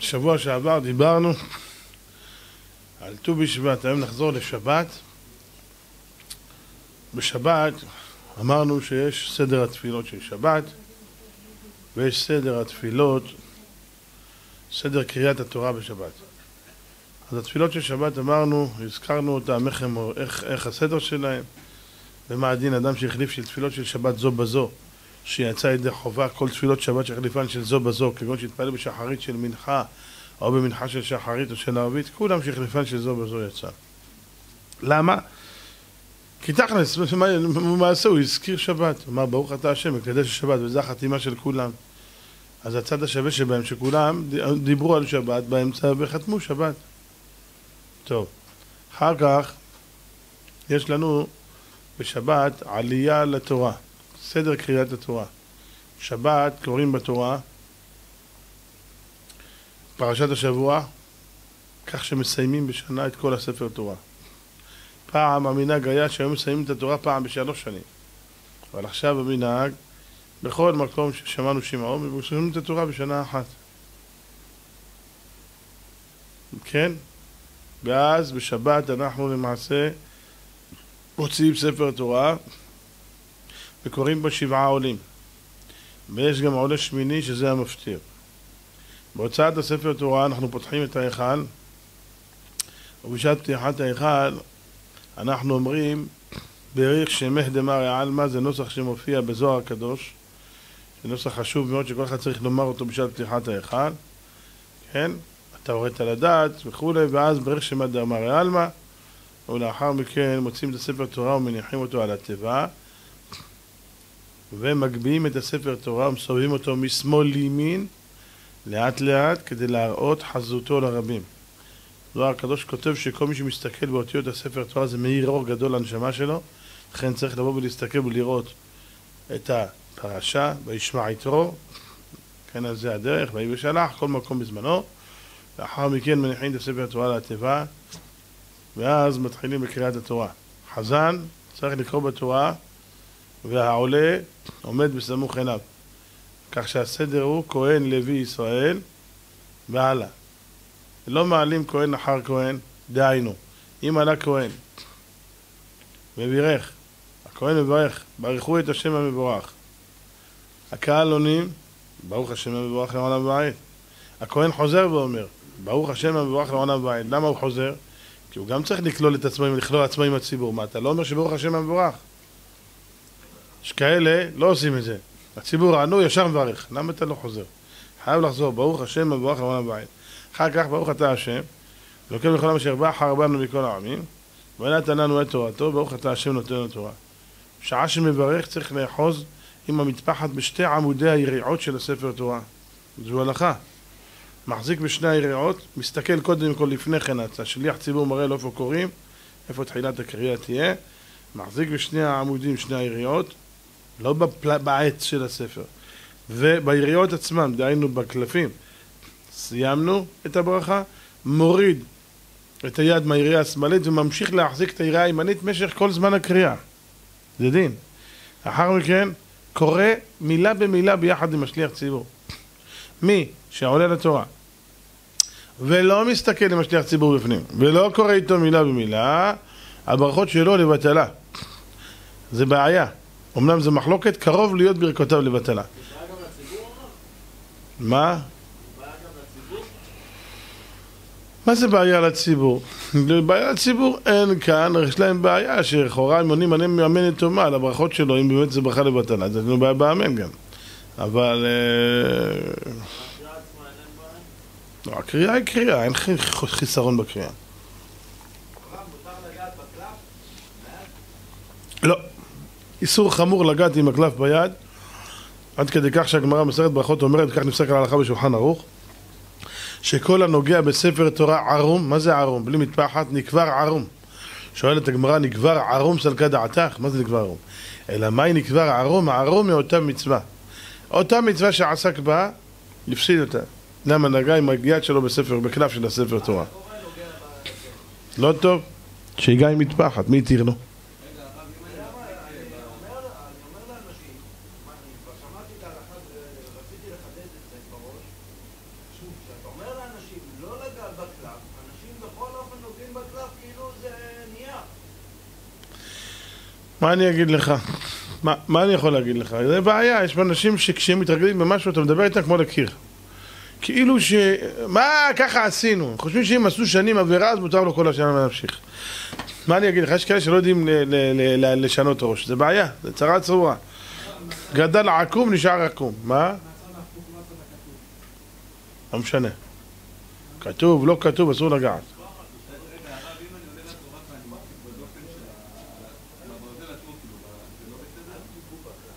שבוע שעבר דיברנו על ט"ו בשבט, היום נחזור לשבת. בשבת אמרנו שיש סדר התפילות של שבת ויש סדר התפילות, סדר קריאת התורה בשבת. אז התפילות של שבת אמרנו, הזכרנו אותם, איך, איך, איך הסדר שלהם ומה הדין אדם שהחליף של תפילות של שבת זו בזו שיצא ידי חובה כל תפילות שבת שהחליפן של זו בזו כגון שהתפלל בשחרית של מנחה או במנחה של שחרית או של ערבית כולם שהחליפן של זו בזו יצא למה? כי תכלס, במעשה הוא הזכיר שבת, אמר ברוך אתה השם, מקדש השבת, וזו החתימה של כולם. אז הצד השווה שבהם, שכולם דיברו על שבת באמצע וחתמו שבת. טוב, אחר כך יש לנו בשבת עלייה לתורה, סדר קריאת התורה. שבת קוראים בתורה פרשת השבוע, כך שמסיימים בשנה את כל הספר תורה. פעם המנהג היה שהיו מסיימים את התורה פעם בשלוש שנים. אבל עכשיו המנהג, בכל מקום ששמענו שמעו, מסיימים את התורה בשנה אחת. כן? ואז בשבת אנחנו למעשה מוציאים ספר תורה וקוראים בו שבעה עולים. ויש גם עולה שמיני שזה המפטיר. בהוצאת הספר תורה אנחנו פותחים את ההיכל ובשעת פתיחת ההיכל אנחנו אומרים בריך שמח דמרי עלמא זה נוסח שמופיע בזוהר הקדוש זה נוסח חשוב מאוד שכל אחד צריך לומר אותו בשעת פתיחת ההיכל כן? אתה הורית לדעת וכולי ואז בריך שמח דמרי עלמא ולאחר מכן מוצאים את הספר תורה ומניחים אותו על התיבה ומגביהים את הספר תורה ומסובבים אותו משמאל לימין לאט לאט כדי להראות חזותו לרבים. זוהר הקדוש כותב שכל מי שמסתכל באותיות הספר תורה זה מאיר אור גדול לנשמה שלו לכן צריך לבוא ולהסתכל ולראות את הפרשה וישמע יתרו כן על זה הדרך ויהי ושלח כל מקום בזמנו. לאחר מכן מניחים את הספר התורה לתיבה ואז מתחילים בקריאת התורה. חזן צריך לקרוא בתורה והעולה עומד בסמוך עיניו כך שהסדר הוא כהן לוי ישראל והלאה לא מעלים כהן אחר כהן, דהיינו, אם עלה כהן ובירך, הכהן מברך, ברכו את השם המבורך. הקהל עונים, ברוך השם המבורך לעולם ועד. הכהן חוזר ואומר, ברוך השם המבורך לעולם ועד. למה הוא חוזר? כי הוא גם צריך לכלול את עצמו, לכלול עצמו עם הציבור. מה, אתה לא אומר שברוך השם המבורך? יש כאלה, לא עושים את זה. הציבור ענו, ישר מברך. למה אתה לא חוזר? חייב לחזור, ברוך השם המבורך לעולם ועד. אחר כך ברוך אתה השם, אלוקינו לכל עם אשר בא אחר רבנו מכל העמים, ונתן לנו את תורתו, ברוך אתה השם נותן לנו תורה. שעה שמברך צריך לאחוז עם המטפחת בשתי עמודי היריעות של הספר תורה. זו הלכה. מחזיק בשני היריעות, מסתכל קודם כל לפני כן, השליח ציבור מראה לו איפה קוראים, איפה תחילת הקריאה תהיה, מחזיק בשני העמודים, שני היריעות, לא בעץ של הספר, וביריעות עצמם, דהיינו בקלפים. סיימנו את הברכה, מוריד את היד מהיריעה השמאלית וממשיך להחזיק את היריעה הימנית במשך כל זמן הקריאה. זה דין. לאחר מכן קורא מילה במילה ביחד עם השליח ציבור. מי שעולה לתורה ולא מסתכל עם השליח ציבור בפנים ולא קורא איתו מילה במילה, הברכות שלו לבטלה. זה בעיה. אמנם זו מחלוקת, קרוב להיות ברכותיו לבטלה. מה? מה זה בעיה לציבור? בעיה לציבור אין כאן, יש להם בעיה שלכאורה הם עונים אני מאמן יתומה על הברכות שלו, אם באמת זה ברכה לבטלה, אז יש לנו בעיה באמן גם. אבל... לא, הקריאה היא קריאה, אין חיסרון בקריאה. לא. איסור חמור לגעת עם הקלף ביד, עד כדי כך שהגמרא במסכת ברכות אומרת, כך נפסק על ההלכה בשולחן ערוך. שכל הנוגע בספר תורה ערום, מה זה ערום? בלי מטפחת, נקבר ערום. שואלת הגמרא, נקבר ערום סלקה דעתך? מה זה נקבר ערום? אלא מהי נקבר ערום? ערום מאותה מצווה. אותה מצווה שעסק בה, הפסיד אותה. למה נגע עם היד שלו בספר, בכנף של הספר תורה. לא טוב, שיגע עם מטפחת, מי התיר לו? מה אני אגיד לך? מה, מה אני יכול להגיד לך? זה בעיה, יש אנשים שכשהם מתרגלים במשהו אתה מדבר איתם כמו לקיר. כאילו ש... מה ככה עשינו? חושבים שאם עשו שנים עבירה אז מותר לו כל השנה להמשיך. מה אני אגיד לך? יש כאלה שלא יודעים לשנות ראש, זה בעיה, זה צרה צרורה. גדל עקום נשאר עקום, מה? לא משנה. כתוב, לא כתוב, אסור לגעת.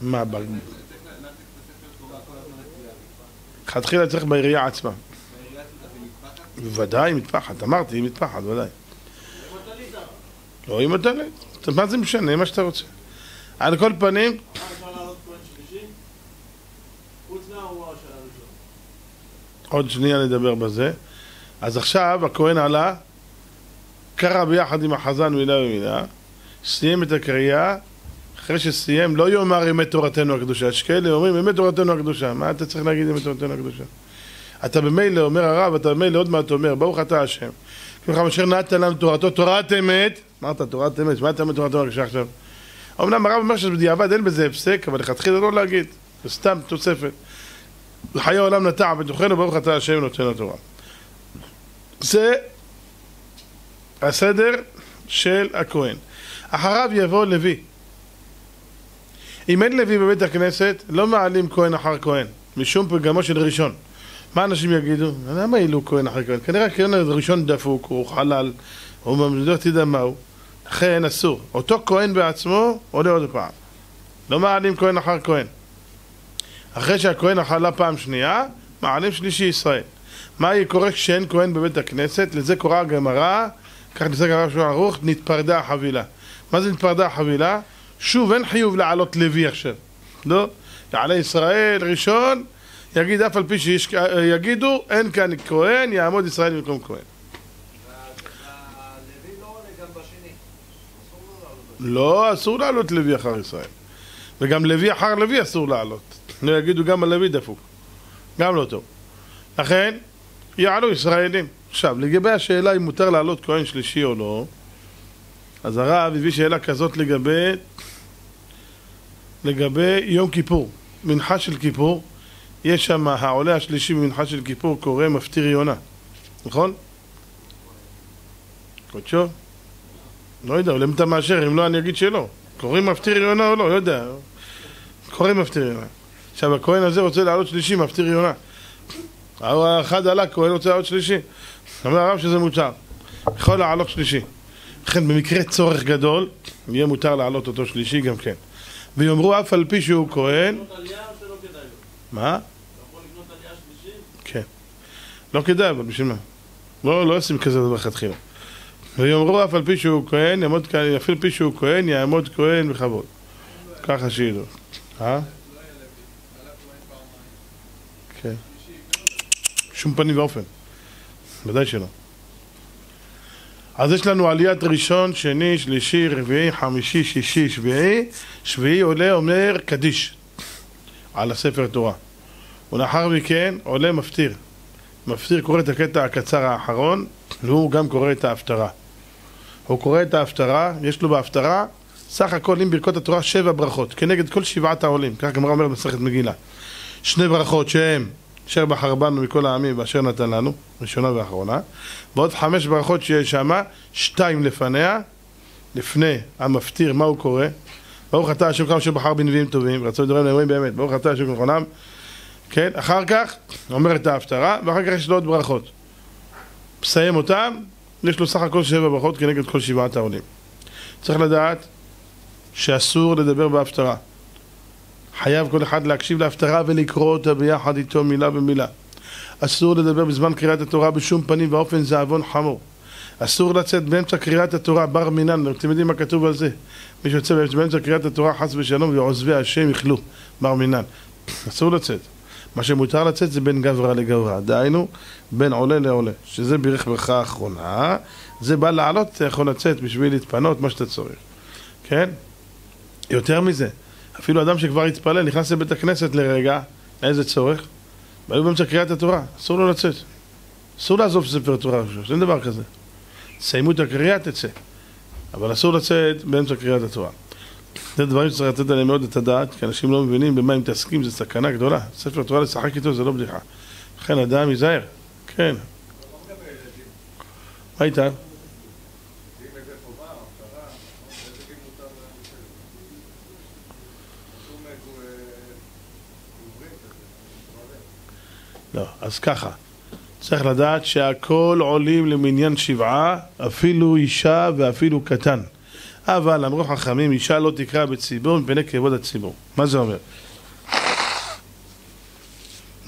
מה, ב- לכתחילה צריך בעירייה עצמה. בוודאי, מטפחת, אמרתי, מטפחת, ודאי. לא עם הטלית, מה זה משנה, מה שאתה רוצה. על כל פנים. עוד שנייה נדבר בזה. אז עכשיו הכהן עלה, קרא ביחד עם החזן מילה במילה, סיים את הקריאה, אחרי שסיים לא יאמר אמת תורתנו הקדושה, יש כאלה אומרים אמת תורתנו הקדושה, מה אתה צריך להגיד אמת תורתנו הקדושה? אתה במילא, אומר הרב, אתה במילא עוד מעט אומר, ברוך אתה השם. כמוך אשר נתן לנו תורתו, תורת אמת, אמרת תורת אמת, מה אתה אומר תורתנו הקדושה עכשיו? אמנם הרב אומר שבדיעבד אין בזה הפסק, אבל לכתחילה לא להגיד, זה סתם תוספת. וחיי העולם נטע בתוכנו, ברוך אתה השם נותן התורה. זה הסדר של הכהן. אחריו יבוא לוי. אם אין לוי בבית הכנסת, לא מעלים כהן אחר כהן, משום פגמו של ראשון. מה אנשים יגידו? למה העלו כהן אחר כהן? כנראה הכהן הראשון דפוק, הוא חלל, הוא לא תדע מהו. לכן אסור. אותו כהן בעצמו עולה עוד פעם. לא מעלים כהן אחר כהן. אחרי שהכהן אכלה פעם שנייה, מעלים שלישי ישראל. מה קורה כשאין כהן בבית הכנסת? לזה קוראה הגמרא, כך נסתכל הרב שלמה ערוך, נתפרדה החבילה. מה זה נתפרדה החבילה? שוב, אין חיוב לעלות לוי עכשיו. לא? יעלה ישראל ראשון, יגיד אף על פי שיגידו, אין כאן כהן, יעמוד ישראל במקום כהן. לא, אסור לעלות לוי אחר ישראל. וגם לוי אחר לוי אסור לעלות. לא יגידו גם על לוי דפוק. גם לא טוב. לכן, יעלו ישראלים. עכשיו, לגבי השאלה אם מותר לעלות כהן שלישי או לא, אז הרב הביא שאלה כזאת לגבי לגבי יום כיפור, מנחה של כיפור, יש שם העולה השלישי במנחה של כיפור קורא מפטיר יונה, נכון? קודשו? לא יודע, אולי אתה מאשר, אם לא אני אגיד שלא. קוראים מפטיר יונה או לא, לא יודע. קוראים מפטיר יונה. עכשיו הכהן הזה רוצה לעלות שלישי, מפטיר יונה. האחד עלה, כהן רוצה לעלות שלישי. אומר הרב שזה מותר. יכול לעלות שלישי. לכן במקרה צורך גדול, יהיה מותר לעלות אותו שלישי גם כן. ויאמרו אף על פי שהוא כהן, לו? מה? כן. לא כדאי, אבל בשביל מה? לא, לא עושים כזה דבר לכתחילה. ויאמרו אף על פי שהוא כהן, יעמוד כהן, על פי שהוא כהן, יעמוד כהן בכבוד. ככה שידעו. אה? כן. שום פנים ואופן. ודאי שלא. אז יש לנו עליית ראשון, שני, שלישי, רביעי, חמישי, שישי, שביעי. שביעי עולה אומר קדיש על הספר תורה. ולאחר מכן עולה מפטיר. מפטיר קורא את הקטע הקצר האחרון, והוא גם קורא את ההפטרה. הוא קורא את ההפטרה, יש לו בהפטרה סך הכל עם ברכות התורה שבע ברכות, כנגד כל שבעת העולים, כך הגמרא אומרת במסכת מגילה. שני ברכות שהם אשר בחר בנו מכל העמים ואשר נתן לנו, ראשונה ואחרונה, ועוד חמש ברכות שיש שמה, שתיים לפניה, לפני המפטיר, מה הוא קורא? ברוך אתה השם כמה שבחר בנביאים טובים, רצו לדברים נאמרים באמת, ברוך אתה השם כמכונם, כן, אחר כך אומר את ההפטרה, ואחר כך יש לו עוד ברכות. מסיים אותם, יש לו סך הכל שבע ברכות כנגד כל שבעת העולים. צריך לדעת שאסור לדבר בהפטרה. חייב כל אחד להקשיב להפטרה ולקרוא אותה ביחד איתו מילה במילה. אסור לדבר בזמן קריאת התורה בשום פנים ואופן, זה עוון חמור. אסור לצאת באמצע קריאת התורה בר מינן, אתם יודעים מה כתוב על זה? מי שיוצא באמצע קריאת התורה חס ושלום ועוזבי השם יאכלו, בר מינן. אסור לצאת. מה שמותר לצאת זה בין גברא לגברא, דהיינו בין עולה לעולה, שזה בירך ברכה אחרונה, זה בא לעלות, אתה יכול לצאת בשביל להתפנות, מה שאתה צריך, כן? יותר מזה, אפילו אדם שכבר התפלל, נכנס לבית הכנסת לרגע, איזה צורך? והיו באמצע קריאת התורה, אסור לו לצאת. אסור לעזוב ספר תורה ראשון, אין דבר כזה. סיימו את הקריאה, תצא. אבל אסור לצאת באמצע קריאת התורה. זה דברים שצריך לתת עליהם מאוד את הדעת, כי אנשים לא מבינים במה הם מתעסקים, זה סכנה גדולה. ספר תורה לשחק איתו זה לא בדיחה. לכן אדם ייזהר. כן. מה איתה? לא, אז ככה, צריך לדעת שהכל עולים למניין שבעה, אפילו אישה ואפילו קטן. אבל אמרו חכמים, אישה לא תקרא בציבור מפני כבוד הציבור. מה זה אומר?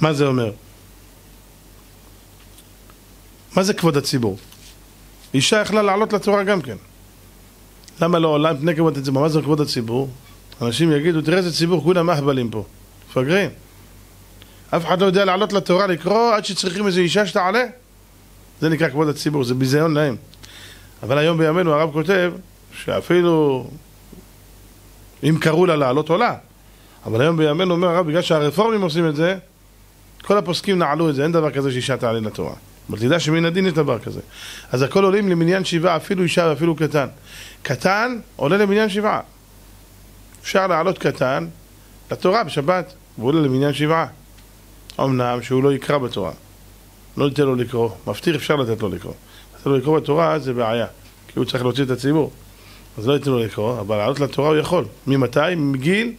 מה זה אומר? מה זה כבוד הציבור? אישה יכלה לעלות לתורה גם כן. למה לא עולה מפני כבוד הציבור? מה זה כבוד הציבור? אנשים יגידו, תראה איזה ציבור, כולם אהבלים פה. מפגרים. אף אחד לא יודע לעלות לתורה לקרוא עד שצריכים איזו אישה שתעלה. זה נקרא כבוד הציבור, זה ביזיון להם. אבל היום בימינו הרב כותב שאפילו אם קראו לה לעלות עולה. אבל היום בימינו אומר הרב, בגלל שהרפורמים עושים את זה, כל הפוסקים נעלו את זה, אין דבר כזה שאישה תעלה לתורה. אבל תדע שמן הדין יש דבר כזה. אז הכל עולים למניין שבעה, אפילו אישה ואפילו קטן. קטן עולה למניין שבעה. אפשר לעלות קטן לתורה בשבת, והוא עולה למניין שבעה. אמנם שהוא לא יקרא בתורה. לא ניתן לו לקרוא. מפטיר אפשר לתת לו לקרוא. לתת לו לקרוא בתורה זה בעיה, כי הוא צריך להוציא את הציבור. אז לא ייתן לו לקרוא, אבל לעלות לתורה הוא יכול. ממתי? מגיל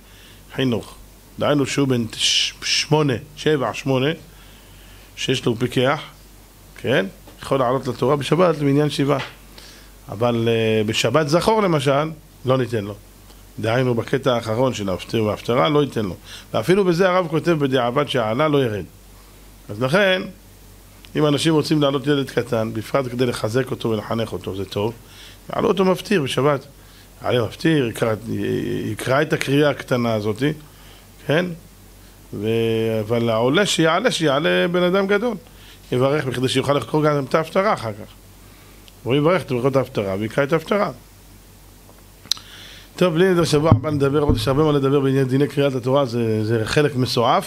חינוך. דהיינו שהוא בן שמונה, שבע, שמונה, שיש לו פיקח, כן? יכול לעלות לתורה בשבת למניין שבעה. אבל uh, בשבת זכור למשל, לא ניתן לו. דהיינו בקטע האחרון של ההפטיר וההפטרה, לא ייתן לו. ואפילו בזה הרב כותב בדיעבד שהעלה לא ירד. אז לכן, אם אנשים רוצים להעלות ילד קטן, בפרט כדי לחזק אותו ולחנך אותו, זה טוב, יעלו אותו מפטיר בשבת. יעלה מפטיר, יקרא, יקרא את הקריאה הקטנה הזאת, כן? ו... אבל העולה שיעלה, שיעלה בן אדם גדול. יברך בכדי שיוכל לחקור גם את ההפטרה אחר כך. הוא יברך את ההפטרה ויקרא את ההפטרה. טוב, בלי נדר שבוע הבא נדבר, יש הרבה מה לדבר בעניין דיני קריאת התורה, זה, זה חלק מסועף.